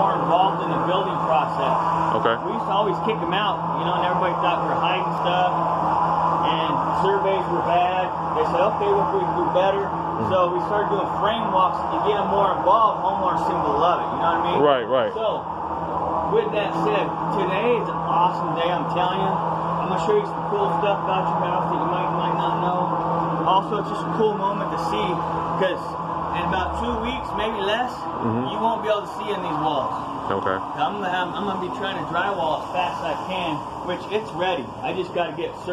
more involved in the building process. Okay. We used to always kick them out, you know, and everybody thought we were hiding stuff. And surveys were bad. They said, okay, what can we do better? Mm-hmm. So we started doing frame walks to get them more involved. Homeowners seem to love it. You know what I mean? Right, right. So, with that said, today is an awesome day. I'm telling you. I'm gonna show you some cool stuff about your house that you might might not know. Also, it's just a cool moment to see because in about two weeks, maybe less, mm-hmm. you won't be able to see in these walls. Okay. I'm I'm gonna be trying to drywall as fast as I can, which it's ready. I just gotta get. Certain